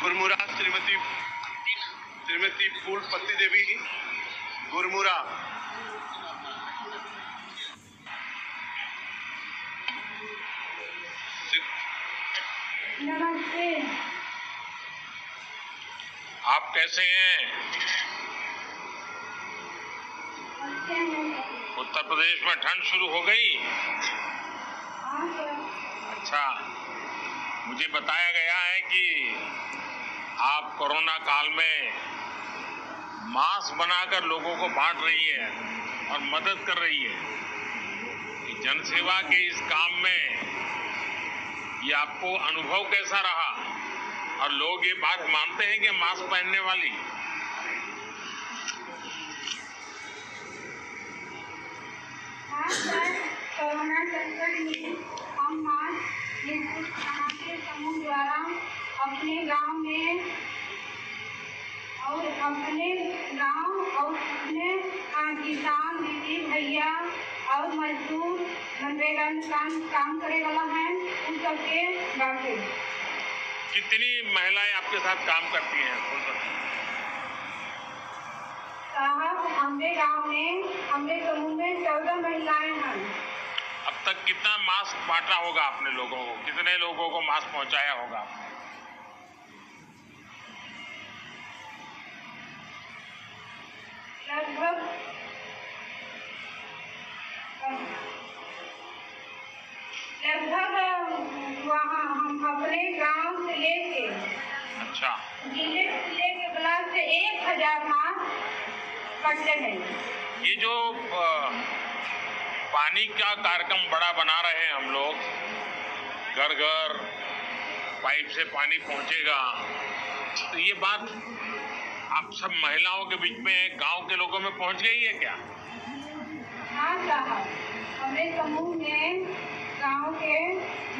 गुरमुरा श्रीमती श्रीमती फूल पत्ती देवी गुरमुरा। नमस्ते। आप कैसे हैं? उत्तर प्रदेश में ठंड शुरू हो गई। हाँ अच्छा। मुझे बताया गया है कि आप कोरोना काल में मास्क बनाकर लोगों को बांट रही है और मदद कर रही है कि जनसेवा के इस काम में ये आपको अनुभव कैसा रहा? और लोग ये बात मानते हैं कि मास्क पहनने वाली हाँ सर, कोरोना संकट में हम मास्क निश्चित थाना के समूह द्वारा अपने गाँव में और अपने गाँव और अपने आ, किसान दीदी भैया और मजदूर मनरेगा में काम काम करे वाला है उन सबके बाटे। कितनी महिलाएँ आपके साथ काम करती हैं साहब हमारे गाँव में हमारे समूह में चौदह महिलाएँ हैं। अब तक कितना मास्क बांटा होगा आपने लोगों को? कितने लोगों को मास्क पहुँचाया होगा आपने? लगभग लगभग अच्छा। ज़िले से ब्लॉक से एक हज़ार मास्क हैं। ये जो पानी का कार्यक्रम बड़ा बना रहे हैं हम लोग घर घर पाइप से पानी पहुंचेगा। तो ये बात आप सब महिलाओं के बीच में गाँव के लोगों में पहुँच गई है क्या? हाँ साहब। हमारे समूह में गाँव के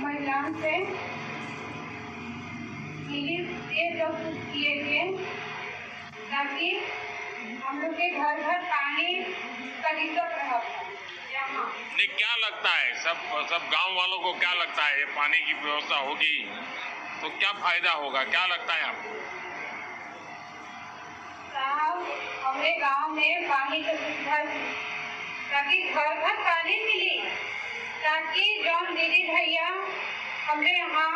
महिलाओं से मिली ये कुछ किए थे ताकि हम लोग के घर घर पानी का दिक्कत रहा नहीं क्या लगता है? सब सब गाँव वालों को क्या लगता है? ये पानी की व्यवस्था होगी तो क्या फ़ायदा होगा? क्या लगता है आपको? साहब हमारे गाँव में पानी की सुविधा ताकि घर घर पानी मिली ताकि जौन दीदी भैया हमारे यहाँ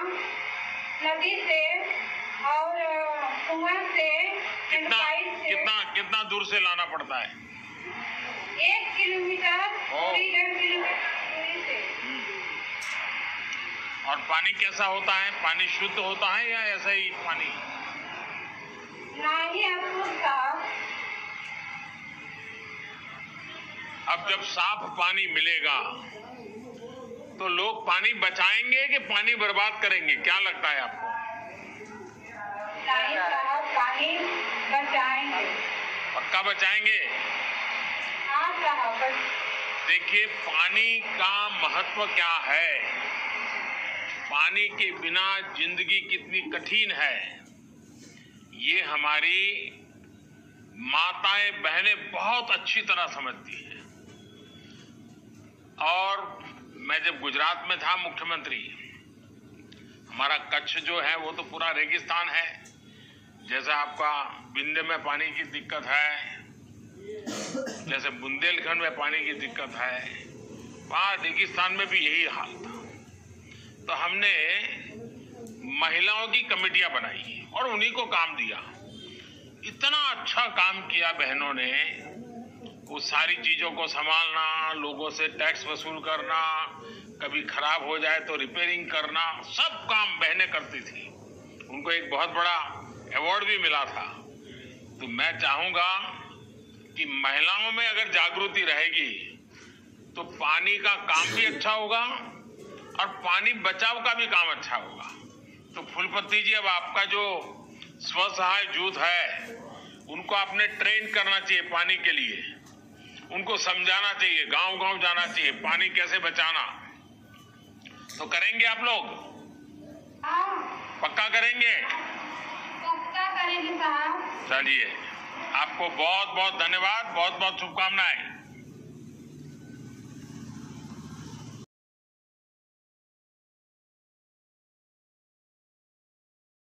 नदी से और कुआँ से कितना से। कितना कितना दूर से लाना पड़ता है? एक किलोमीटर डेढ़ किलोमीटर से। और पानी कैसा होता है? पानी शुद्ध होता है या ऐसा ही पानी? आपको अब जब साफ़ पानी मिलेगा तो लोग पानी बचाएँगे कि पानी बर्बाद करेंगे? क्या लगता है आपको? पानी बचाएँगे। पक्का बचाएँगे? हाँ देखिए पानी का महत्व क्या है? पानी के बिना ज़िंदगी कितनी कठिन है? ये हमारी माताएँ बहनें बहुत अच्छी तरह समझती हैं। और मैं जब गुजरात में था मुख्यमंत्री, हमारा कच्छ जो है वो तो पूरा रेगिस्तान है। जैसा आपका बिंद में पानी की दिक्कत है, जैसे बुंदेलखंड में पानी की दिक्कत है वहाँ रेगिस्तान में भी यही हाल था। तो हमने महिलाओं की कमेटियाँ बनाई और उन्हीं को काम दिया। इतना अच्छा काम किया बहनों ने वो सारी चीज़ों को संभालना, लोगों से टैक्स वसूल करना, कभी खराब हो जाए तो रिपेयरिंग करना, सब काम बहने करती थी। उनको एक बहुत बड़ा अवार्ड भी मिला था। तो मैं चाहूँगा कि महिलाओं में अगर जागृति रहेगी तो पानी का काम भी अच्छा होगा और पानी बचाव का भी काम अच्छा होगा। तो फुलपति जी, अब आपका जो स्व सहाय जूथ है, उनको आपने ट्रेन करना चाहिए पानी के लिए। उनको समझाना चाहिए गाँव गाँव जाना चाहिए पानी कैसे बचाना। तो करेंगे आप लोग? पक्का करेंगे? पक्का करेंगे साहब। चलिए आपको बहुत बहुत धन्यवाद बहुत बहुत शुभकामनाएँ।